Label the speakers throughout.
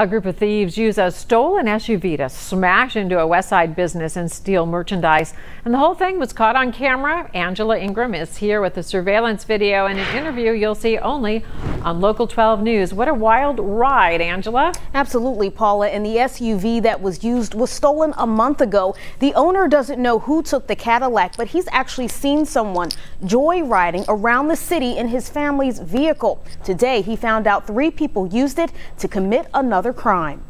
Speaker 1: A group of thieves use a stolen SUV to smash into a West Side business and steal merchandise. And the whole thing was caught on camera. Angela Ingram is here with the surveillance video and an interview you'll see only on Local 12 News. What a wild ride, Angela.
Speaker 2: Absolutely, Paula. And the SUV that was used was stolen a month ago. The owner doesn't know who took the Cadillac, but he's actually seen someone joyriding around the city in his family's vehicle. Today, he found out three people used it to commit another another crime.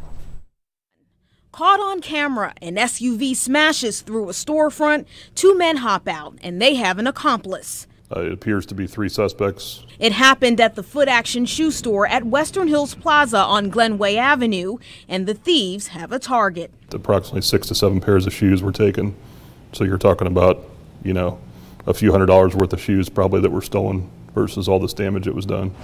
Speaker 2: Caught on camera, an SUV smashes through a storefront. Two men hop out, and they have an accomplice.
Speaker 3: Uh, it appears to be three suspects.
Speaker 2: It happened at the Foot Action shoe store at Western Hills Plaza on Glenway Avenue, and the thieves have a target.
Speaker 3: Approximately six to seven pairs of shoes were taken. So you're talking about, you know, a few hundred dollars worth of shoes probably that were stolen versus all this damage that was done.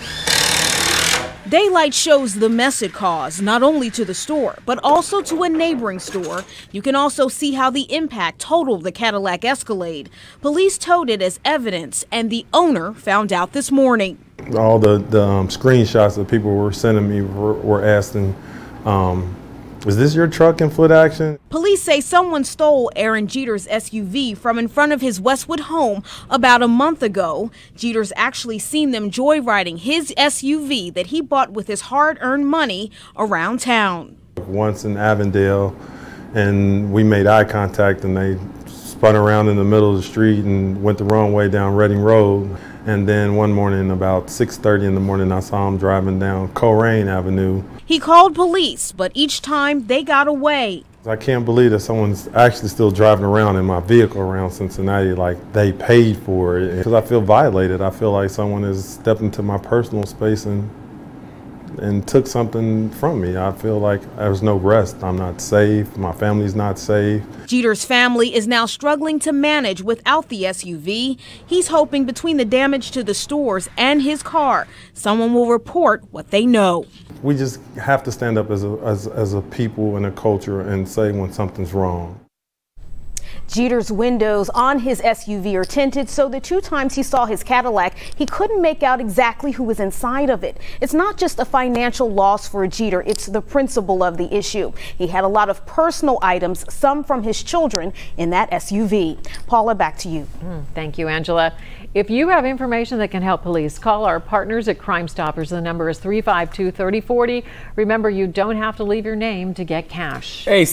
Speaker 2: Daylight shows the mess it caused, not only to the store, but also to a neighboring store. You can also see how the impact totaled the Cadillac Escalade. Police towed it as evidence, and the owner found out this morning.
Speaker 4: All the, the um, screenshots that people were sending me were, were asking um, is this your truck in foot action?
Speaker 2: Police say someone stole Aaron Jeter's SUV from in front of his Westwood home about a month ago. Jeter's actually seen them joyriding his SUV that he bought with his hard earned money around town.
Speaker 4: Once in Avondale, and we made eye contact, and they spun around in the middle of the street and went the wrong way down Reading Road. And then one morning, about 6.30 in the morning, I saw him driving down Colerain Avenue.
Speaker 2: He called police, but each time they got away.
Speaker 4: I can't believe that someone's actually still driving around in my vehicle around Cincinnati like they paid for it. Because I feel violated. I feel like someone has stepped into my personal space and and took something from me. I feel like there's no rest. I'm not safe. My family's not safe.
Speaker 2: Jeter's family is now struggling to manage without the SUV. He's hoping between the damage to the stores and his car, someone will report what they know.
Speaker 4: We just have to stand up as a, as, as a people and a culture and say when something's wrong.
Speaker 2: Jeter's windows on his SUV are tinted, so the two times he saw his Cadillac, he couldn't make out exactly who was inside of it. It's not just a financial loss for a Jeter, it's the principle of the issue. He had a lot of personal items, some from his children, in that SUV. Paula, back to you.
Speaker 1: Mm, thank you, Angela. If you have information that can help police, call our partners at Crime Stoppers. The number is 352 3040. Remember, you don't have to leave your name to get cash.
Speaker 5: Hey,